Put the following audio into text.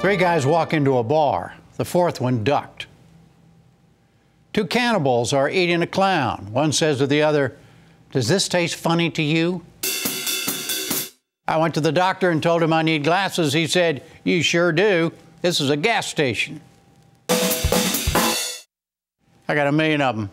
Three guys walk into a bar. The fourth one ducked. Two cannibals are eating a clown. One says to the other, Does this taste funny to you? I went to the doctor and told him I need glasses. He said, You sure do. This is a gas station. I got a million of them.